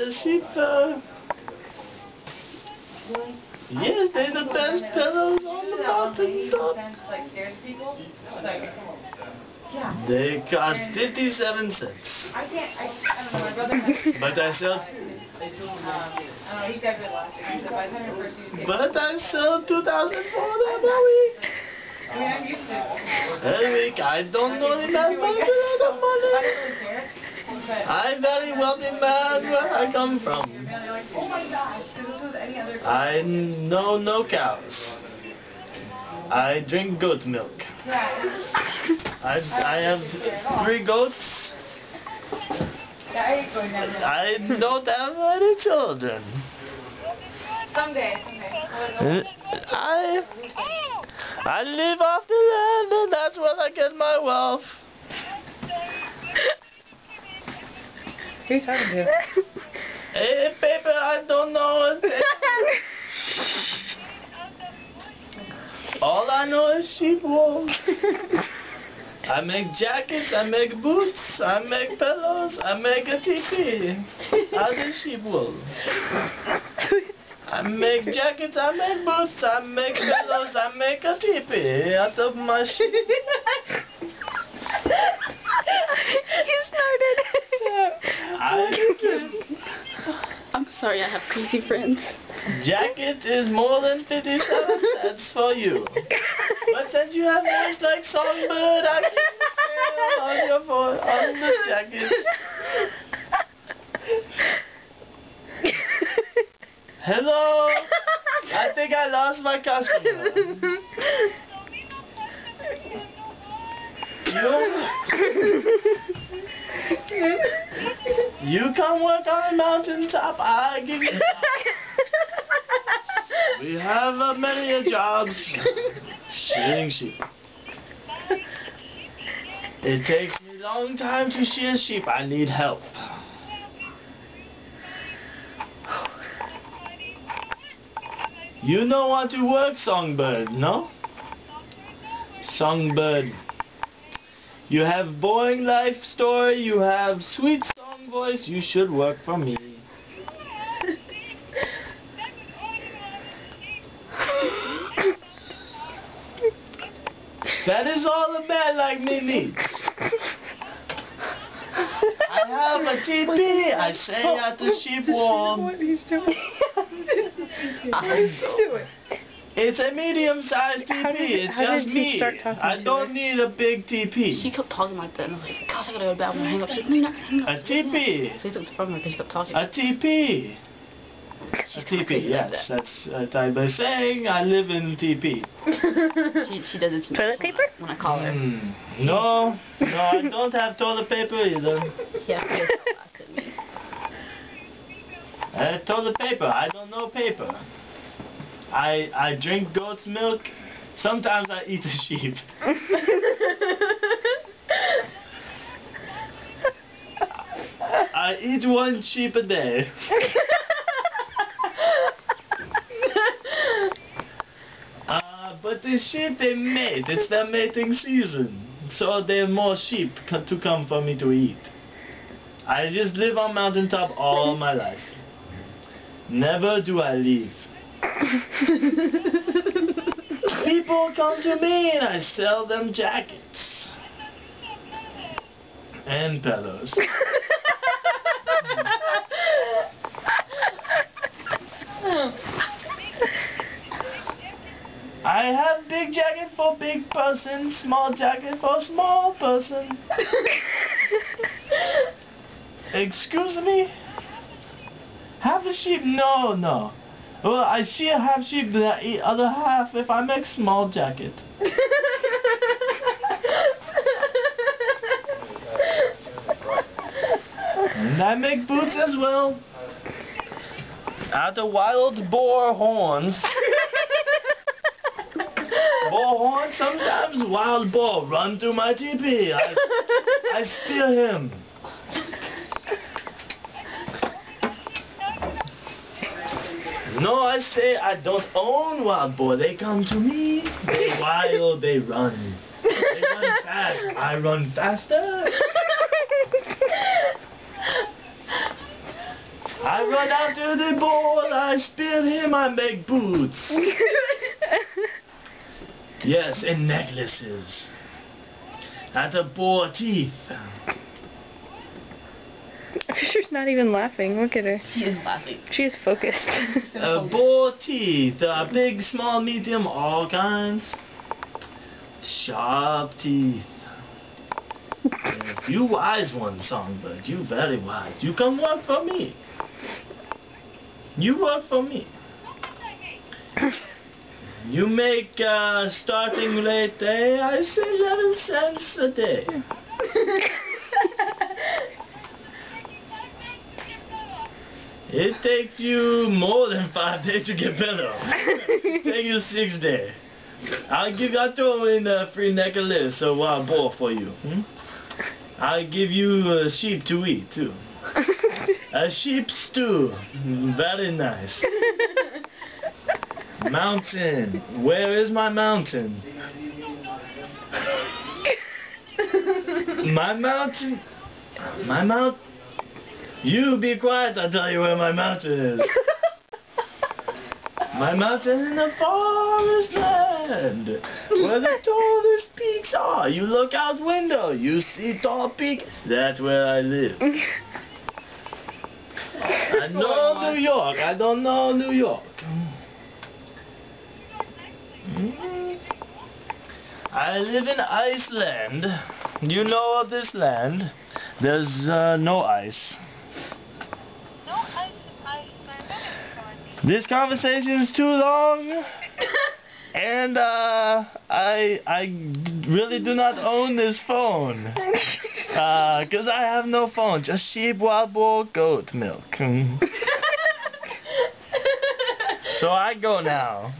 The uh, Yes, they're the best pillows on the mountain top. Like stairs people? Sorry, come on. Yeah. They cost 57 cents. I can't, I, I don't know, my brother has. But I sell, Um, I don't know, he graduated last year, he said by the time your first use case. but I sell 2,000 for them a week. I mean, I'm used to it. A week, I don't know if don't much of money. Care, but. I'm very wealthy man where I come from. oh my gosh, if this was any other. I know no cows. I drink goat milk. I, I have three goats. I hate going down there. I don't have any children. Someday, someday. I I live off the land and that's where I get my wealth. Who are you talking to? Hey, paper, I don't know. All I know is sheep wool. I make jackets, I make boots, I make pillows, I make a teepee out of sheep wool. I make jackets, I make boots, I make pillows, I make a teepee out of my sheep. you started. I, I'm sorry, I have crazy friends. jacket is more than 57 cents for you. But since you have names like Songbird, I give you sale on your for, on the jacket. Hello? I think I lost my customer. You, you come work on a mountaintop, I give you We have uh, many a jobs shearing sheep. It takes me a long time to shear sheep. I need help. You know how to work, Songbird, no? Songbird. You have boring life story, you have sweet song voice, you should work for me. That is all a man like me needs. I have a TP, I say at the sheep wall. What he's doing. I'm What is he doing? It's a medium-sized TP, did- it's how just me. I don't her? need a big TP. She kept talking like that, and I was like, gosh, I gotta go to bed. I'm gonna hang up. She's like, no, you're not. Hang up. A TP. So he took it from her because she kept talking. A TP. A She's kinda TP, crazy like yes. that. That's uh, by by saying I live in TP. She, she does it to me. Toilet paper? When I call her. Hmm. No, no, I don't have toilet paper either. Yeah, she does that last at me. Uh, toilet paper, I don't know paper. I I drink goat's milk. Sometimes I eat a sheep. I eat one sheep a day. Uh, but the sheep they mate. It's their mating season, so there are more sheep to come for me to eat. I just live on mountaintop all my life. Never do I leave. People come to me and I sell them jackets and pillows. I have big jacket for big person, small jacket for small person. Excuse me? Half a sheep? No, no. Well, I see a half sheep, the e- other half if I make small jacket. And I make boots as well. Out of wild boar horns. Boar horns, sometimes wild boar run through my teepee. I, I spear him. No, I say I don't own wild boar. They come to me. They wild, they run. They run fast. I run faster. I run after the boar. I spin him, I make boots. Yes, and necklaces. At the boar teeth. She's not even laughing. Look at her. She is laughing. She's focused. Uh, boar teeth. Uh, big, small, medium, all kinds. Sharp teeth. Yes, you wise one, songbird. You very wise. You come work for me. You work for me. You make uh, starting rate day, I say 11 cents a day. It takes you more than five days to get better. Take you six days. I'll give I'll throw in a free necklace of wild boar for you. Hmm? I'll give you a sheep to eat too. A sheep stew. Mm, Very nice. Mountain. Where is my mountain? My mountain. My mount. You be quiet. I'll tell you where my mountain is. My mountain in the forest land, where the tallest peaks are. You look out window, you see tall peak. That's where I live. I know New York. I don't know New York. Mm. I live in Iceland. You know of this land? There's uh, no ice. This conversation is too long, and uh, I I really do not own this phone, uh, cause I have no phone, just sheep, wild boar, goat milk. so I go now.